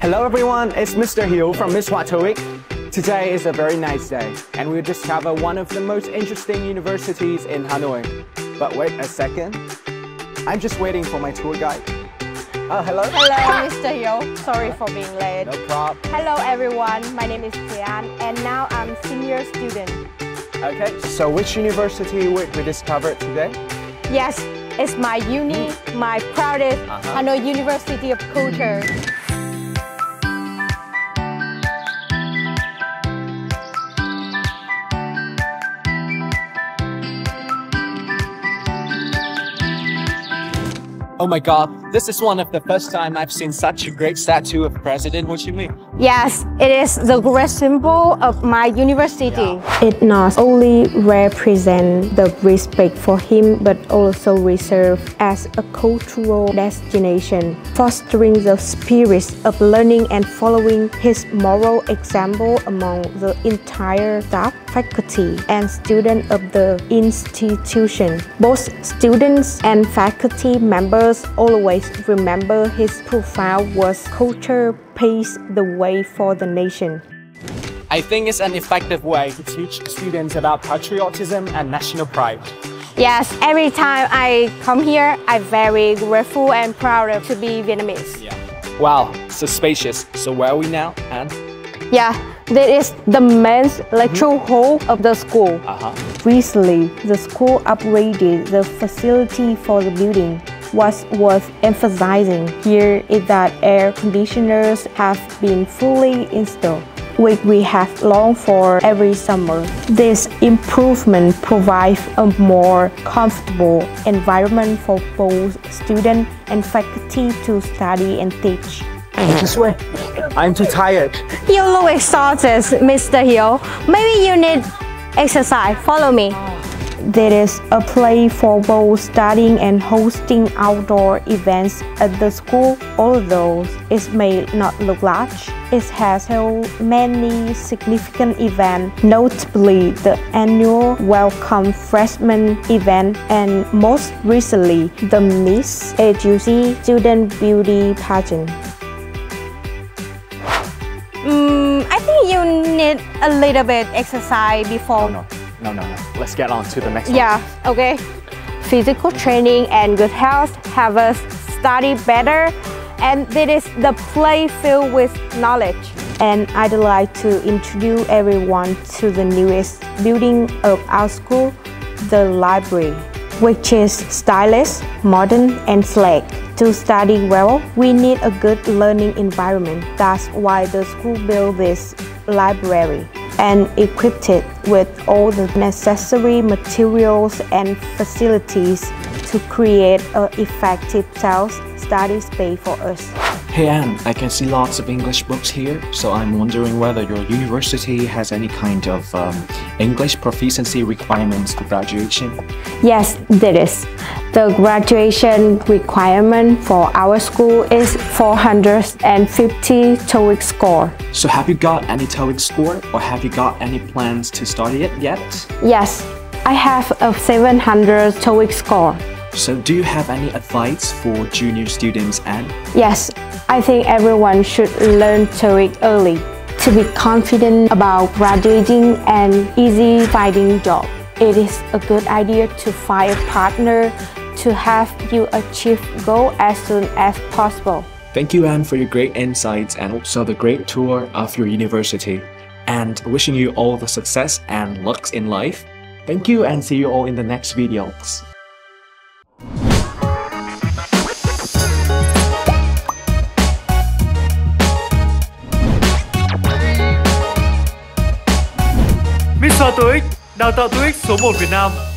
Hello everyone, it's Mr. Hill from Miss Hoa TOEIC. Today is a very nice day and we'll discover one of the most interesting universities in Hanoi. But wait a second, I'm just waiting for my tour guide. Oh, hello. Hello, Mr. Hill. Sorry for being late. No problem. Hello everyone, my name is Tian and now I'm senior student. Okay, so which university would we discover today? Yes, it's my uni, my proudest Uh-huh. Hanoi University of Culture. Oh my god, this is one of the first time I've seen such a great statue of President Ho Chi Minh. Yes, it is the great symbol of my university. It not only represents the respect for him but also serve as a cultural destination, fostering the spirit of learning and following his moral example among the entire staff, faculty, and students of the institution. Both students and faculty members always remember his profile was culture paves the way for the nation. I think it's an effective way to teach students about patriotism and national pride. Yes, every time I come here, I'm very grateful and proud to be Vietnamese. Yeah. Wow, so spacious. So where are we now, Anne? Yeah, this is the men's lecture hall of the school. Uh-huh. Recently, the school upgraded the facility for the building. What's worth emphasizing here is that air conditioners have been fully installed, which we have longed for every summer. This improvement provides a more comfortable environment for both students and faculty to study and teach. This way. I'm too tired. You look exhausted, Mr. Hill. Maybe you need exercise. Follow me. There is a place for both studying and hosting outdoor events at the school. Although it may not look large, it has held many significant events, notably the annual Welcome Freshman event and most recently the Miss HUC Student Beauty Pageant. You need a little bit exercise before. Oh, no, no, no, no. Let's get on to the next one. Yeah, okay. Physical training and good health have us study better and this is the play filled with knowledge. and I'd like to introduce everyone to the newest building of our school, the library, which is stylish, modern, and sleek. To study well, we need a good learning environment. That's why the school built this library and equipped it with all the necessary materials and facilities to create an effective self-study space for us. Hey Anne, I can see lots of English books here, so I'm wondering whether your university has any kind of um, English proficiency requirements for graduation. Yes, there is. The graduation requirement for our school is 450 TOEIC score. So have you got any TOEIC score or have you got any plans to study it yet? Yes, I have a 700 TOEIC score. So do you have any advice for junior students and? Yes, I think everyone should learn TOEIC early to be confident about graduating and easy finding job. It is a good idea to find a partner to have you achieve goal as soon as possible. Thank you Anne for your great insights and also the great tour of your university. And wishing you all the success and lucks in life. Thank you and see you all in the next videos. Miss Hoa TOEIC, đào tạo TOEIC số 1 Việt Nam